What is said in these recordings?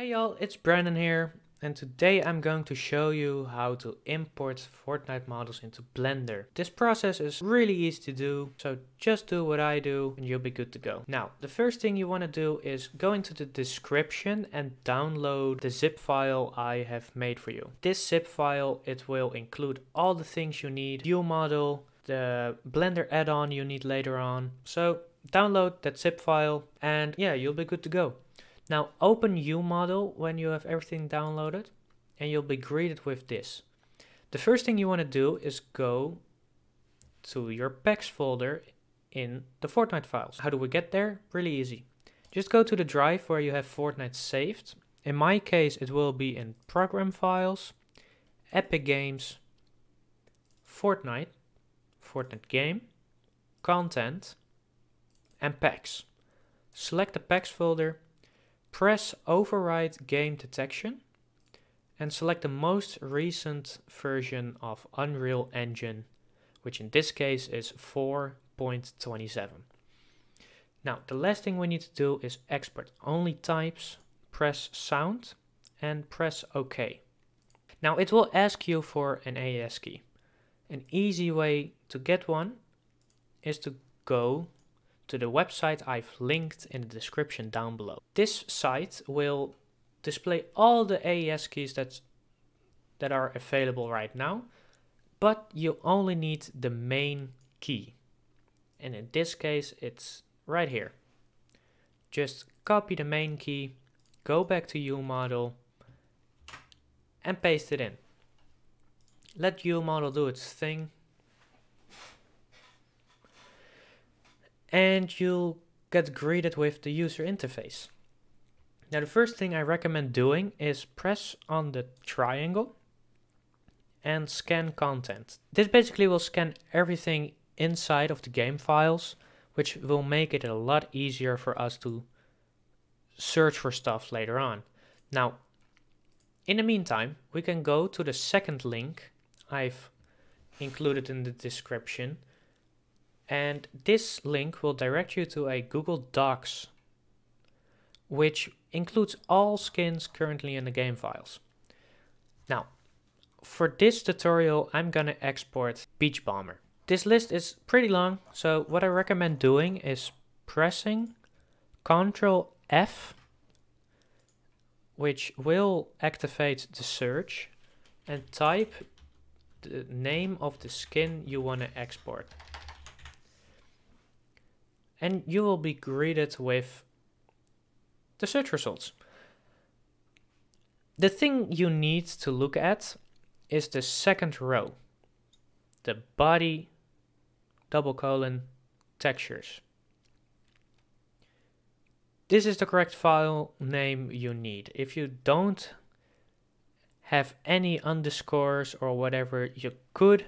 Hey y'all, it's Brenden here and today I'm going to show you how to import Fortnite models into Blender. This process is really easy to do, so just do what I do and you'll be good to go. Now, the first thing you want to do is go into the description and download the zip file I have made for you. This zip file, it will include all the things you need, UModel, the Blender add-on you need later on. So download that zip file and yeah, you'll be good to go. Now open UModel when you have everything downloaded and you'll be greeted with this. The first thing you want to do is go to your packs folder in the Fortnite files. How do we get there? Really easy. Just go to the drive where you have Fortnite saved. In my case, it will be in program files, Epic Games, Fortnite, Fortnite game, content, and packs. Select the packs folder Press Override Game Detection and select the most recent version of Unreal Engine, which in this case is 4.27. Now, the last thing we need to do is export only types, press sound, and press OK. Now, it will ask you for an AES key. An easy way to get one is to go to the website I've linked in the description down below. This site will display all the AES keys that, that are available right now, but you only need the main key. And in this case, it's right here. Just copy the main key, go back to UModel and paste it in. Let UModel do its thing and you'll get greeted with the user interface. Now the first thing I recommend doing is press on the triangle and scan content. This basically will scan everything inside of the game files, which will make it a lot easier for us to search for stuff later on. Now, in the meantime, we can go to the second link I've included in the description and this link will direct you to a Google Docs, which includes all skins currently in the game files. Now, for this tutorial, I'm gonna export Beach Bomber. This list is pretty long, so what I recommend doing is pressing Ctrl F, which will activate the search, and type the name of the skin you want to export and you will be greeted with the search results. The thing you need to look at is the second row, the body double colon textures. This is the correct file name you need. If you don't have any underscores or whatever, you could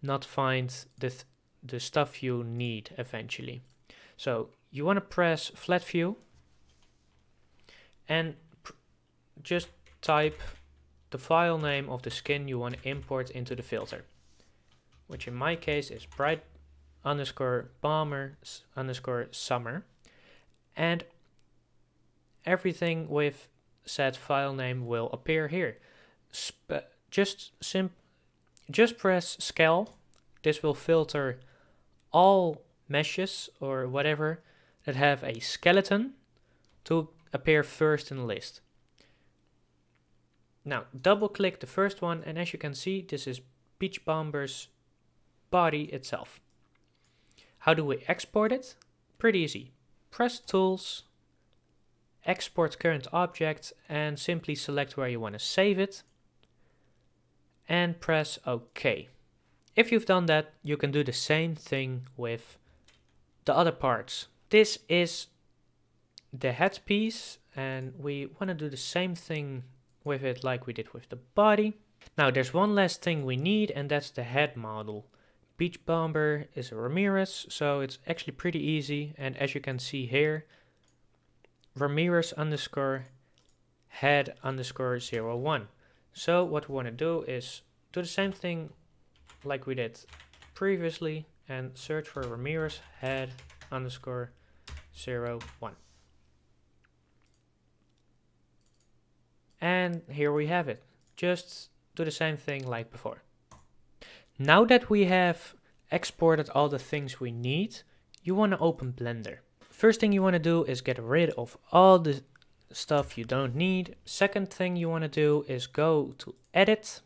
not find the, th the stuff you need eventually. So you want to press flat view and just type the file name of the skin you want to import into the filter, which in my case is Brite underscore bomber underscore summer. And everything with said file name will appear here. Sp just sim just press scale. This will filter all meshes or whatever that have a skeleton to appear first in the list. Now double click the first one and as you can see this is Beach Bomber's body itself. How do we export it? Pretty easy. Press Tools, Export Current Object and simply select where you want to save it and press OK. If you've done that, you can do the same thing with the other parts. This is the headpiece and we want to do the same thing with it like we did with the body. Now there's one last thing we need and that's the head model. Beach Bomber is a Ramirez, so it's actually pretty easy. And as you can see here, Ramirez underscore head underscore zero one. So what we want to do is do the same thing like we did previously and search for Ramirez head underscore zero one. And here we have it. Just do the same thing like before. Now that we have exported all the things we need, you want to open Blender. First thing you want to do is get rid of all the stuff you don't need. Second thing you want to do is go to Edit,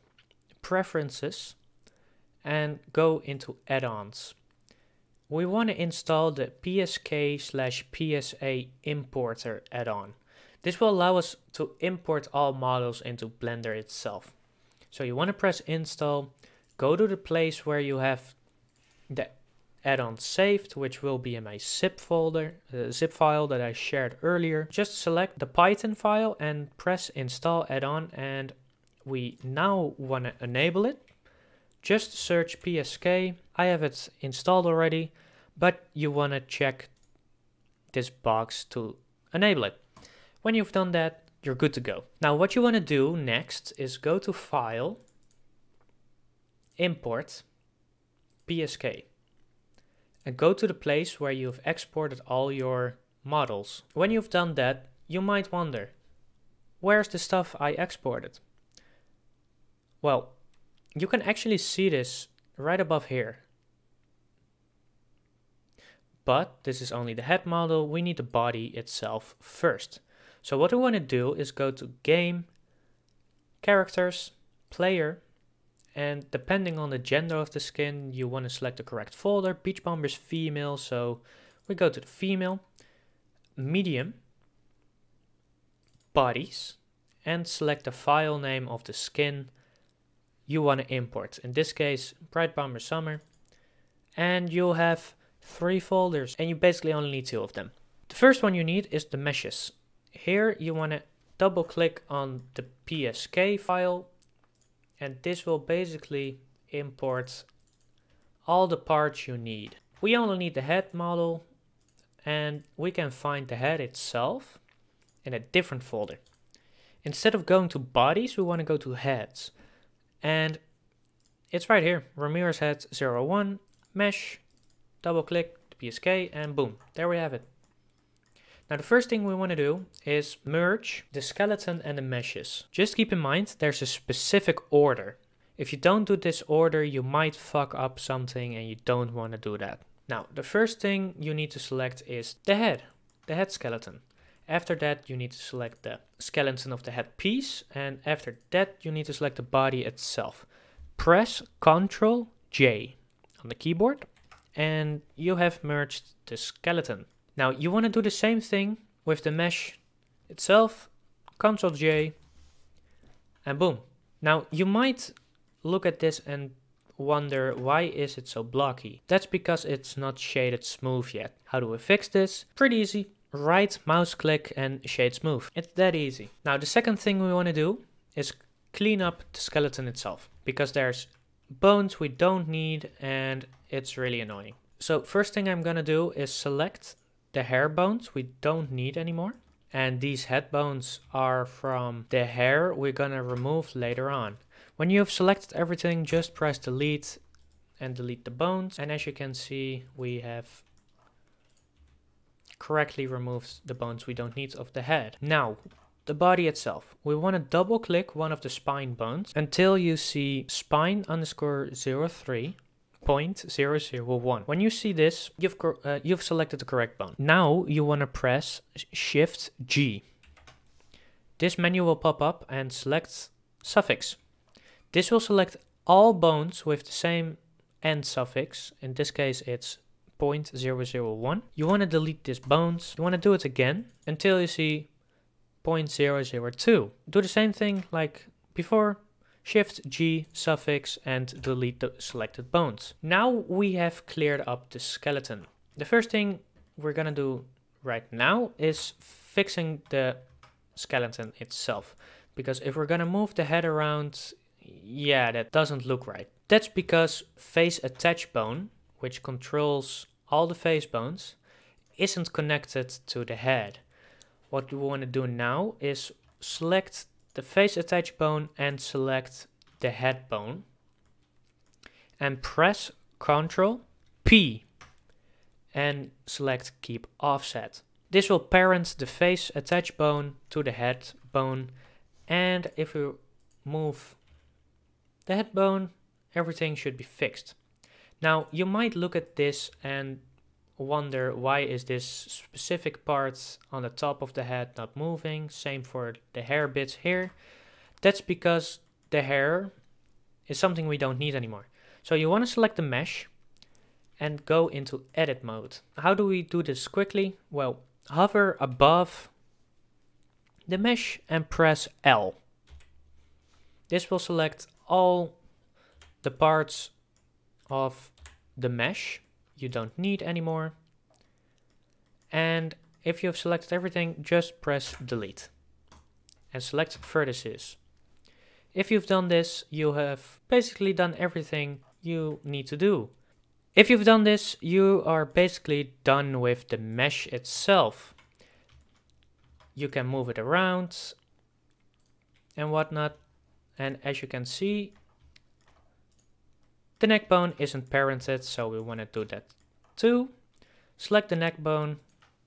Preferences, and go into Add-ons. We want to install the PSK slash PSA importer add-on. This will allow us to import all models into Blender itself. So you want to press install, go to the place where you have the add-on saved, which will be in my zip folder, the zip file that I shared earlier. Just select the Python file and press install add-on and we now want to enable it. Just search PSK. I have it installed already, but you want to check this box to enable it. When you've done that, you're good to go. Now what you want to do next is go to File, Import, PSK and go to the place where you've exported all your models. When you've done that, you might wonder, where's the stuff I exported? Well, you can actually see this right above here. But this is only the head model, we need the body itself first. So what we want to do is go to Game, Characters, Player, and depending on the gender of the skin, you want to select the correct folder. Beach is female, so we go to the female, medium, bodies, and select the file name of the skin you want to import. In this case, Brite Bomber Summer. And you'll have three folders, and you basically only need two of them. The first one you need is the meshes. Here you want to double click on the PSK file and this will basically import all the parts you need. We only need the head model and we can find the head itself in a different folder. Instead of going to bodies, we want to go to heads. And it's right here, Ramirez head 01, mesh, double click the PSK and boom, there we have it. Now the first thing we want to do is merge the skeleton and the meshes. Just keep in mind there's a specific order. If you don't do this order you might fuck up something and you don't want to do that. Now the first thing you need to select is the head, the head skeleton. After that you need to select the skeleton of the head piece and after that you need to select the body itself. Press Ctrl J on the keyboard and you have merged the skeleton. Now you want to do the same thing with the mesh itself, Ctrl J, and boom. Now you might look at this and wonder why is it so blocky? That's because it's not shaded smooth yet. How do we fix this? Pretty easy. Right mouse click and shade smooth. It's that easy. Now the second thing we want to do is clean up the skeleton itself because there's bones we don't need and it's really annoying. So first thing I'm gonna do is select the hair bones we don't need anymore. And these head bones are from the hair we're gonna remove later on. When you have selected everything, just press delete and delete the bones. And as you can see, we have correctly removes the bones we don't need of the head. Now, the body itself. We want to double click one of the spine bones until you see spine underscore 03 0.001. When you see this, you've, uh, you've selected the correct bone. Now you want to press Shift G. This menu will pop up and select suffix. This will select all bones with the same end suffix. In this case, it's 0.001. You want to delete this bones. You want to do it again until you see 0.002. Do the same thing like before, Shift G suffix and delete the selected bones. Now we have cleared up the skeleton. The first thing we're gonna do right now is fixing the skeleton itself. Because if we're gonna move the head around, yeah, that doesn't look right. That's because face attach bone, which controls all the face bones, isn't connected to the head. What we want to do now is select the face attach bone and select the head bone and press Ctrl P and select keep offset. This will parent the face attach bone to the head bone And if we move the head bone, everything should be fixed. Now you might look at this and wonder why is this specific part on the top of the head not moving. Same for the hair bits here. That's because the hair is something we don't need anymore. So you want to select the mesh and go into edit mode. How do we do this quickly? Well, hover above the mesh and press L. This will select all the parts of the mesh you don't need anymore. And if you've selected everything, just press delete and select vertices. If you've done this, you have basically done everything you need to do. If you've done this, you are basically done with the mesh itself. You can move it around and whatnot. And as you can see, the neck bone isn't parented, so we want to do that too. Select the neck bone,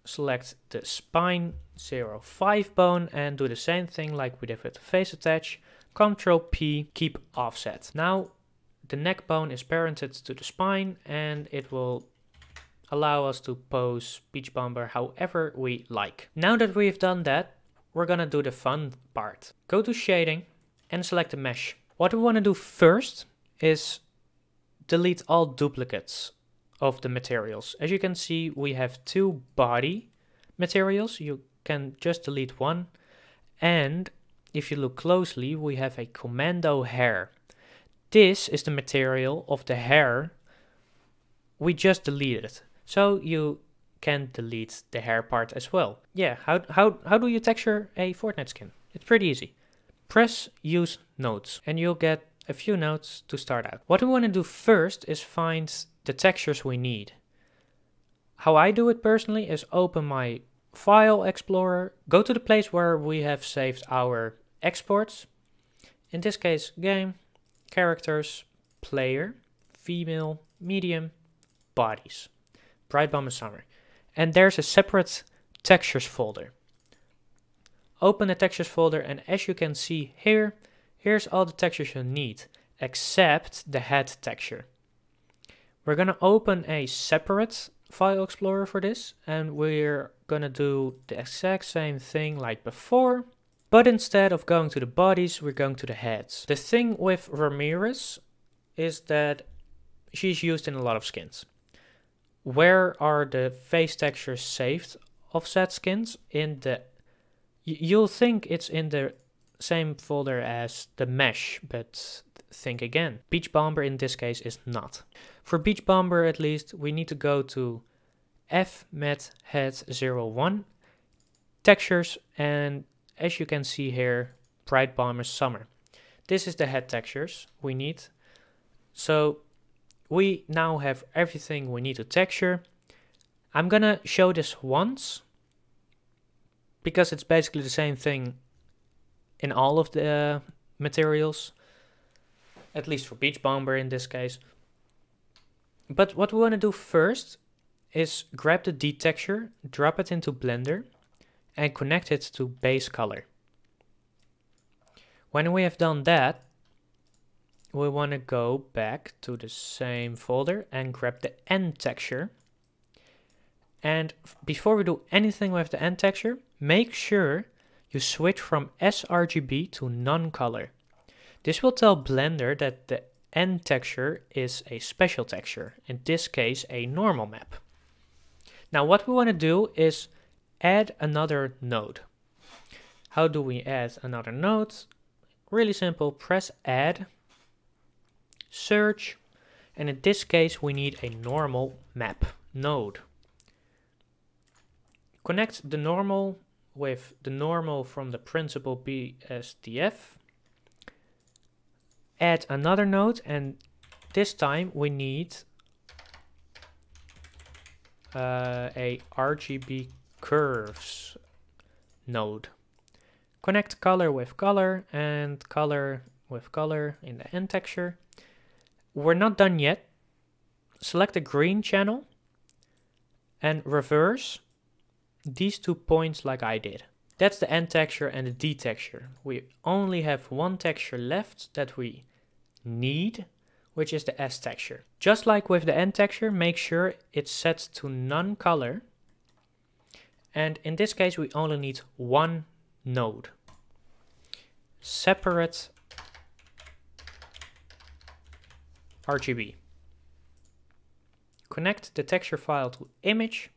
select the spine 05 bone and do the same thing like we did with the face attach. Control P, keep offset. Now the neck bone is parented to the spine and it will allow us to pose Beach Bomber however we like. Now that we've done that, we're gonna do the fun part. Go to shading and select the mesh. What we wanna do first is delete all duplicates of the materials. As you can see, we have two body materials. You can just delete one. And if you look closely, we have a commando hair. This is the material of the hair we just deleted. It. So you can delete the hair part as well. Yeah, how, how, how do you texture a Fortnite skin? It's pretty easy. Press use nodes and you'll get a few nodes to start out. What we want to do first is find the textures we need. How I do it personally is open my file explorer, go to the place where we have saved our exports. In this case, game, characters, player, female, medium, bodies, Brite Bomber Summer. And there's a separate textures folder. Open the textures folder and as you can see here, Here's all the textures you'll need, except the head texture. We're gonna open a separate file explorer for this, and we're gonna do the exact same thing like before, but instead of going to the bodies, we're going to the heads. The thing with Ramirez is that she's used in a lot of skins. Where are the face textures saved of skins? In the you'll think it's in the same folder as the mesh, but think again. Beach Bomber in this case is not. For Beach Bomber at least, we need to go to fmet head 01 textures and as you can see here, Brite Bomber Summer. This is the head textures we need. So we now have everything we need to texture. I'm gonna show this once because it's basically the same thing in all of the uh, materials, at least for Beach Bomber in this case. But what we want to do first is grab the D texture, drop it into Blender, and connect it to base color. When we have done that, we want to go back to the same folder and grab the N texture. And before we do anything with the N texture, make sure you switch from sRGB to non-color. This will tell Blender that the N texture is a special texture, in this case a normal map. Now what we want to do is add another node. How do we add another node? Really simple, press add, search, and in this case we need a normal map node. Connect the normal with the normal from the Principled BSDF. Add another node and this time we need uh, a RGB curves node. Connect color with color and color with color in the N texture. We're not done yet. Select the green channel and reverse these two points like I did. That's the N texture and the D texture. We only have one texture left that we need, which is the S texture. Just like with the N texture, make sure it's set to non-color. And in this case, we only need one node. Separate RGB. Connect the texture file to image.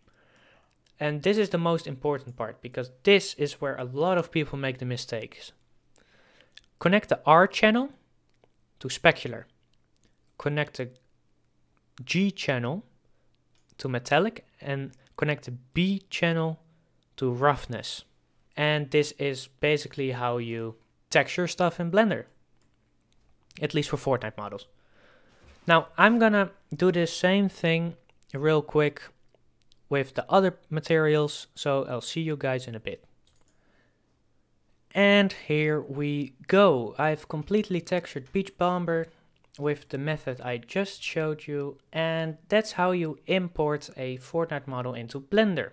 And this is the most important part because this is where a lot of people make the mistakes. Connect the R channel to specular. Connect the G channel to metallic and connect the B channel to roughness. And this is basically how you texture stuff in Blender. At least for Fortnite models. Now I'm gonna do the same thing real quick with the other materials, so I'll see you guys in a bit. And here we go. I've completely textured Beach Bomber with the method I just showed you and that's how you import a Fortnite model into Blender.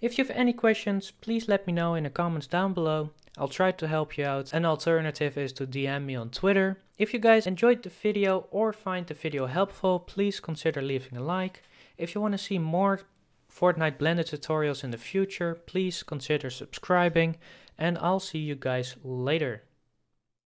If you have any questions, please let me know in the comments down below. I'll try to help you out. An alternative is to DM me on Twitter. If you guys enjoyed the video or find the video helpful, please consider leaving a like. If you want to see more Fortnite Blender tutorials in the future, please consider subscribing and I'll see you guys later.